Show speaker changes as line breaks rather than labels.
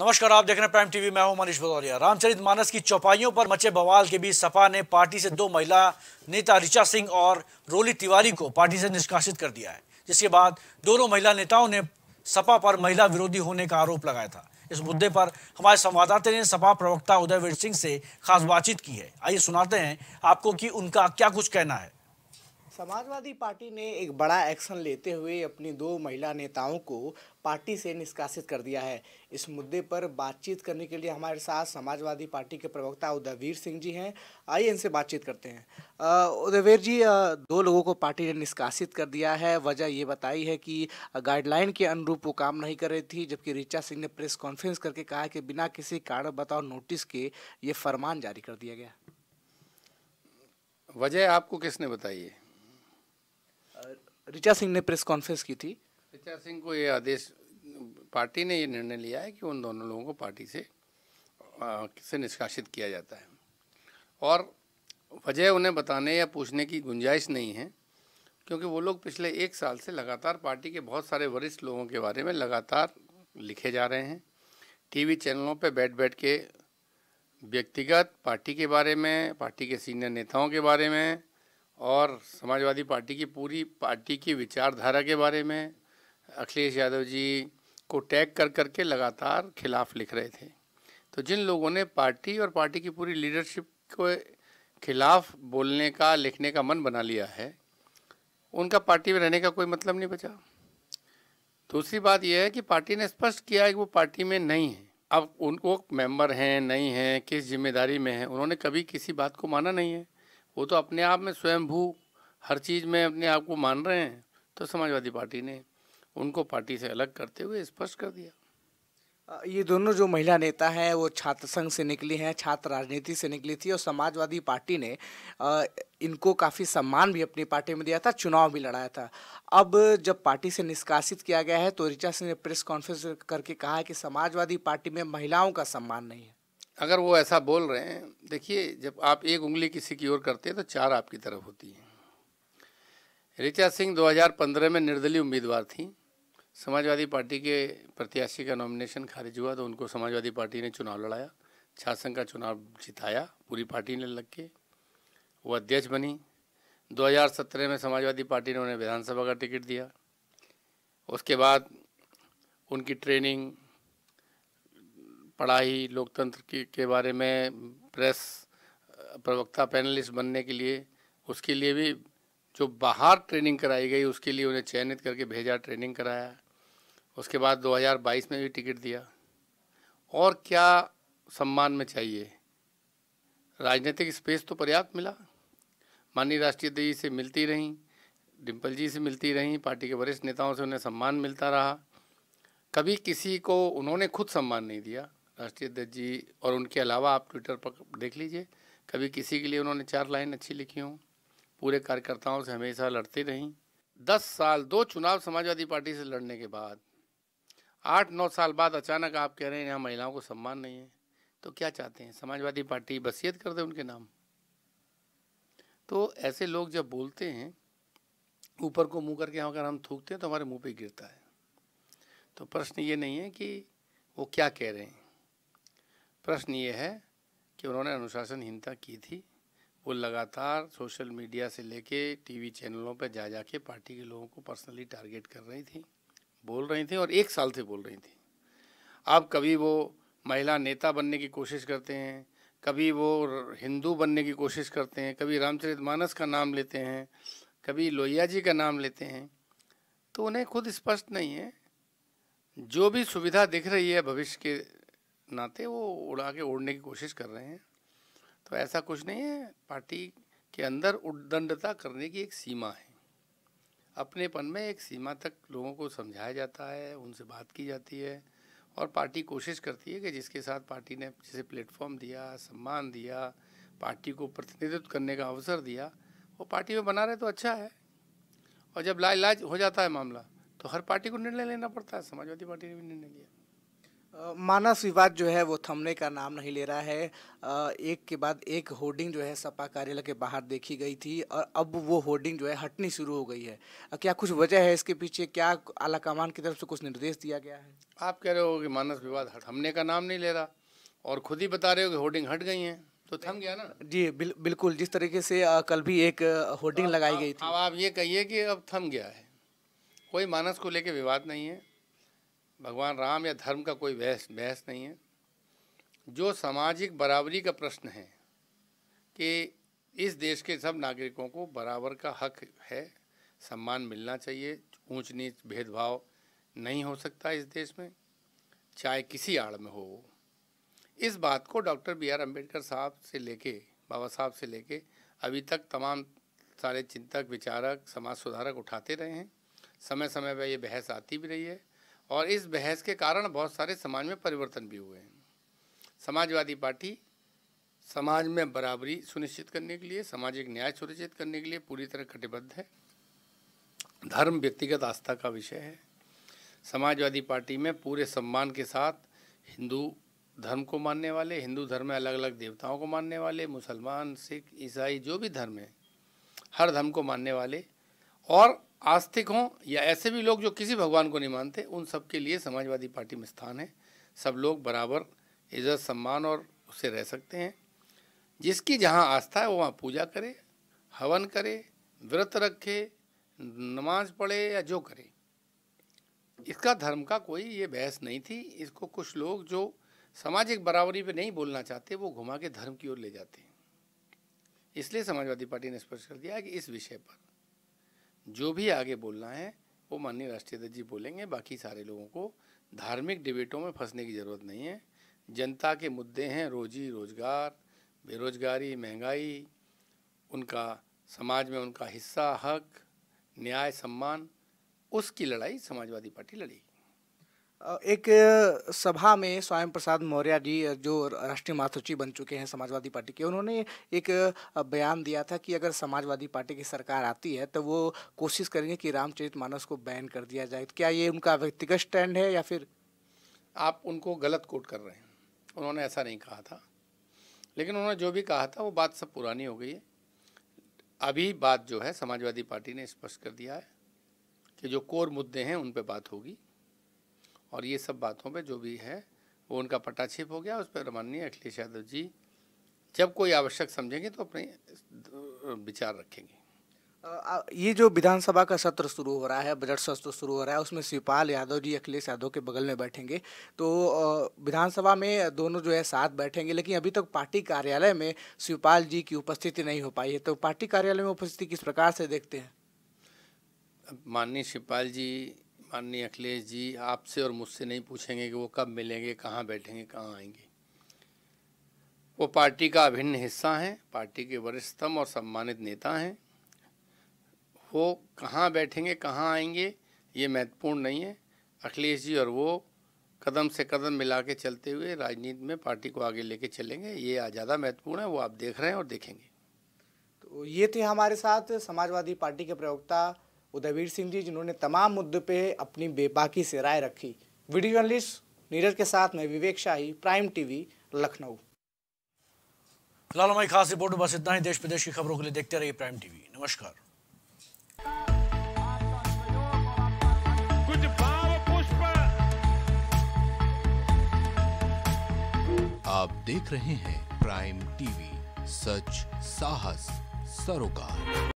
नमस्कार, आप देख रहे हैं प्राइम टीवी मैं हूँ मनीष भदौरिया। रामचरित मानस की चौपाइयों पर मचे बवाल के बीच सपा ने पार्टी से दो महिला नेता ऋचा सिंह और रोली तिवारी को पार्टी से निष्कासित कर दिया है। जिसके बाद दोनों महिला नेताओं ने सपा पर महिला विरोधी होने का आरोप लगाया था। इस मुद्दे पर हमारे संवाददाता ने सपा प्रवक्ता उदयवीर सिंह से खास बातचीत की है। आइए सुनाते हैं आपको कि उनका क्या कुछ कहना है।
समाजवादी पार्टी ने एक बड़ा एक्शन लेते हुए अपनी दो महिला नेताओं को पार्टी से निष्कासित कर दिया है। इस मुद्दे पर बातचीत करने के लिए हमारे साथ समाजवादी पार्टी के प्रवक्ता उदयवीर सिंह जी हैं। आइए इनसे बातचीत करते हैं। उदयवीर जी दो लोगों को पार्टी ने निष्कासित कर दिया है। वजह ये बताई है कि गाइडलाइन के अनुरूप वो काम नहीं कर रही थी, जबकि ऋचा सिंह ने प्रेस कॉन्फ्रेंस करके कहा कि बिना किसी कारण बताओ नोटिस के ये फरमान जारी कर दिया गया।
वजह आपको किसने बताई है?
ऋचा सिंह ने प्रेस कॉन्फ्रेंस की थी।
ऋचा सिंह को ये आदेश, पार्टी ने ये निर्णय लिया है कि उन दोनों लोगों को पार्टी से से निष्कासित किया जाता है। और वजह उन्हें बताने या पूछने की गुंजाइश नहीं है, क्योंकि वो लोग पिछले एक साल से लगातार पार्टी के बहुत सारे वरिष्ठ लोगों के बारे में लगातार लिखे जा रहे हैं। टीवी चैनलों पर बैठ बैठ के व्यक्तिगत पार्टी के बारे में, पार्टी के सीनियर नेताओं के बारे में और समाजवादी पार्टी की पूरी पार्टी की विचारधारा के बारे में अखिलेश यादव जी को टैग कर करके लगातार खिलाफ लिख रहे थे। तो जिन लोगों ने पार्टी और पार्टी की पूरी लीडरशिप को खिलाफ बोलने का, लिखने का मन बना लिया है, उनका पार्टी में रहने का कोई मतलब नहीं बचा। दूसरी बात यह है कि पार्टी ने स्पष्ट किया है कि वो पार्टी में नहीं है। अब उनको मेंबर हैं, नहीं हैं, किस ज़िम्मेदारी में हैं, उन्होंने कभी किसी बात को माना नहीं है। वो तो अपने आप में स्वयंभू, हर चीज़ में अपने आप को मान रहे हैं तो समाजवादी पार्टी ने उनको पार्टी से अलग करते हुए स्पष्ट कर दिया।
ये दोनों जो महिला नेता हैं, वो छात्र संघ से निकली हैं, छात्र राजनीति से निकली थी और समाजवादी पार्टी ने इनको काफ़ी सम्मान भी अपनी पार्टी में दिया था, चुनाव भी लड़ाया था। अब जब पार्टी से निष्कासित किया गया है तो ऋचा सिंह ने प्रेस कॉन्फ्रेंस करके कहा है कि समाजवादी पार्टी में महिलाओं का सम्मान नहीं है।
अगर वो ऐसा बोल रहे हैं, देखिए, जब आप एक उंगली किसी की ओर करते हैं तो चार आपकी तरफ़ होती हैं। ऋचा सिंह 2015 में निर्दलीय उम्मीदवार थी। समाजवादी पार्टी के प्रत्याशी का नॉमिनेशन खारिज हुआ तो उनको समाजवादी पार्टी ने चुनाव लड़ाया। छात्र का चुनाव जिताया, पूरी पार्टी ने लग के। वो अध्यक्ष बनी। 2017 में समाजवादी पार्टी ने उन्हें विधानसभा का टिकट दिया। उसके बाद उनकी ट्रेनिंग पढ़ाई लोकतंत्र की, के बारे में प्रेस प्रवक्ता, पैनलिस्ट बनने के लिए, उसके लिए भी जो बाहर ट्रेनिंग कराई गई, उसके लिए उन्हें चयनित करके भेजा, ट्रेनिंग कराया। उसके बाद 2022 में भी टिकट दिया। और क्या सम्मान में चाहिए? राजनीतिक स्पेस तो पर्याप्त मिला। माननीय राष्ट्रीय जी से मिलती रहीं डिम्पल जी से मिलती रहीं, पार्टी के वरिष्ठ नेताओं से उन्हें सम्मान मिलता रहा। कभी किसी को उन्होंने खुद सम्मान नहीं दिया। राष्ट्रीय अध्यक्ष जी, और उनके अलावा आप ट्विटर पर देख लीजिए। कभी किसी के लिए उन्होंने चार लाइन अच्छी लिखी हों। पूरे कार्यकर्ताओं से हमेशा लड़ती रहीं। दस साल, दो चुनाव समाजवादी पार्टी से लड़ने के बाद, आठ, नौ साल बाद अचानक आप कह रहे हैं, यहाँ महिलाओं को सम्मान नहीं है। तो क्या चाहते हैं? समाजवादी पार्टी बसियत कर दे उनके नाम? तो ऐसे लोग जब बोलते हैं, ऊपर को मुँह करके अगर हम थूकते हैं तो हमारे मुँह पे गिरता है। तो प्रश्न ये नहीं है कि वो क्या कह रहे हैं। प्रश्न ये है कि उन्होंने अनुशासनहीनता की थी। वो लगातार सोशल मीडिया से लेके टीवी चैनलों पर जा जा के पार्टी के लोगों को पर्सनली टारगेट कर रही थी, बोल रही थी और एक साल से बोल रही थी। अब कभी वो महिला नेता बनने की कोशिश करते हैं, कभी वो हिंदू बनने की कोशिश करते हैं, कभी रामचरित मानस का नाम लेते हैं, कभी लोहिया जी का नाम लेते हैं तो उन्हें खुद स्पष्ट नहीं है। जो भी सुविधा दिख रही है भविष्य के नाते वो उड़ा के उड़ने की कोशिश कर रहे हैं। तो ऐसा कुछ नहीं है, पार्टी के अंदर उद्दंडता करने की एक सीमा है। अपनेपन में एक सीमा तक लोगों को समझाया जाता है, उनसे बात की जाती है और पार्टी कोशिश करती है कि जिसके साथ पार्टी ने जिसे प्लेटफॉर्म दिया, सम्मान दिया, पार्टी को प्रतिनिधित्व करने का अवसर दिया, वो पार्टी में बना रहे तो अच्छा है। और जब लाइलाज हो जाता है मामला तो हर पार्टी को निर्णय लेना पड़ता है, समाजवादी पार्टी ने भी निर्णय लिया।
मानस विवाद जो है वो थमने का नाम नहीं ले रहा है। एक के बाद एक होर्डिंग जो है सपा कार्यालय के बाहर देखी गई थी और अब वो होर्डिंग जो है हटनी शुरू हो गई है। क्या कुछ वजह है इसके पीछे? क्या आला कमान की तरफ़ से कुछ निर्देश दिया गया है?
आप कह रहे हो कि मानस विवाद थमने का नाम नहीं ले रहा और खुद ही बता रहे हो कि होर्डिंग हट गई हैं तो थम गया ना।
जी बिल, बिल्कुल जिस तरीके से कल भी एक होर्डिंग लगाई गई थी।
अब आप ये कहिए कि अब थम गया है। कोई मानस को लेके विवाद नहीं है। भगवान राम या धर्म का कोई बहस बहस नहीं है। जो सामाजिक बराबरी का प्रश्न है कि इस देश के सब नागरिकों को बराबर का हक है, सम्मान मिलना चाहिए, ऊंच नीच भेदभाव नहीं हो सकता इस देश में, चाहे किसी आड़ में हो। इस बात को डॉक्टर बी आर अंबेडकर साहब से लेके, बाबा साहब से लेके अभी तक तमाम सारे चिंतक, विचारक, समाज सुधारक उठाते रहे हैं। समय समय पर ये बहस आती भी रही है। और इस बहस के कारण बहुत सारे समाज में परिवर्तन भी हुए हैं। समाजवादी पार्टी समाज में बराबरी सुनिश्चित करने के लिए, सामाजिक न्याय सुनिश्चित करने के लिए पूरी तरह कटिबद्ध है। धर्म व्यक्तिगत आस्था का विषय है। समाजवादी पार्टी में पूरे सम्मान के साथ हिंदू धर्म को मानने वाले, हिंदू धर्म में अलग अलग देवताओं को मानने वाले, मुसलमान, सिख, ईसाई, जो भी धर्म है, हर धर्म को मानने वाले और आस्तिक हों या ऐसे भी लोग जो किसी भगवान को नहीं मानते, उन सब के लिए समाजवादी पार्टी में स्थान है। सब लोग बराबर इज़्ज़त, सम्मान और उससे रह सकते हैं। जिसकी जहाँ आस्था है वो वहाँ पूजा करे, हवन करे, व्रत रखे, नमाज़ पढ़े या जो करे। इसका धर्म का कोई ये बहस नहीं थी। इसको कुछ लोग जो सामाजिक बराबरी पे नहीं बोलना चाहते, वो घुमा के धर्म की ओर ले जाते हैं। इसलिए समाजवादी पार्टी ने स्पष्ट कर दिया कि इस विषय पर जो भी आगे बोलना है, वो माननीय राष्ट्रीय अध्यक्ष जी बोलेंगे। बाकी सारे लोगों को धार्मिक डिबेटों में फंसने की ज़रूरत नहीं है। जनता के मुद्दे हैं, रोजी रोज़गार, बेरोजगारी, महँगाई, उनका समाज में उनका हिस्सा, हक, न्याय, सम्मान, उसकी लड़ाई समाजवादी पार्टी लड़ेगी।
एक सभा में स्वयं प्रसाद मौर्य जी जो राष्ट्रीय महासचिव बन चुके हैं समाजवादी पार्टी के, उन्होंने एक बयान दिया था कि अगर समाजवादी पार्टी की सरकार आती है तो वो कोशिश करेंगे कि रामचरित मानस को बैन कर दिया जाए। तो क्या ये उनका व्यक्तिगत स्टैंड है या फिर?
आप उनको गलत कोट कर रहे हैं। उन्होंने ऐसा नहीं कहा था। लेकिन उन्होंने जो भी कहा था, वो बात सब पुरानी हो गई है। अभी बात जो है, समाजवादी पार्टी ने स्पष्ट कर दिया है कि जो कोर मुद्दे हैं, उन पर बात होगी। और ये सब बातों पे जो भी है वो उनका पटाक्षेप हो गया उस पर माननीय अखिलेश यादव जी जब कोई आवश्यक समझेंगे तो अपने विचार रखेंगे।
ये जो विधानसभा का सत्र शुरू हो रहा है बजट सत्र शुरू हो रहा है उसमें शिवपाल यादव जी अखिलेश यादव के बगल में बैठेंगे। तो विधानसभा में दोनों जो है साथ बैठेंगे लेकिन अभी तक तो पार्टी कार्यालय में शिवपाल जी की उपस्थिति नहीं हो पाई है। तो पार्टी कार्यालय में उपस्थिति किस प्रकार से देखते हैं?
माननीय शिवपाल जी माननीय अखिलेश जी, आपसे और मुझसे नहीं पूछेंगे कि वो कब मिलेंगे, कहाँ बैठेंगे, कहाँ आएँगे। वो पार्टी का अभिन्न हिस्सा हैं, पार्टी के वरिष्ठतम और सम्मानित नेता हैं। वो कहाँ बैठेंगे, कहाँ आएँगे, ये महत्वपूर्ण नहीं है। अखिलेश जी और वो कदम से कदम मिला के चलते हुए राजनीति में पार्टी को आगे लेके चलेंगे, ये ज़्यादा महत्वपूर्ण है, वो आप देख रहे हैं और देखेंगे।
तो ये थे हमारे साथ समाजवादी पार्टी के प्रवक्ता उदयवीर सिंह जी जिन्होंने तमाम मुद्दों पे अपनी बेबाकी से राय रखी। वीडियो जर्नलिस्ट नीरज के साथ में विवेक शाही प्राइम टीवी लखनऊ।
फ़िलहाल हमारी खास रिपोर्ट में बस इतना ही। देश प्रदेश की खबरों के लिए देखते रहिए प्राइम टीवी। नमस्कार।
कुछ भाव पुष्प।
आप देख रहे हैं प्राइम टीवी सच साहस सरोकार।